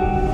you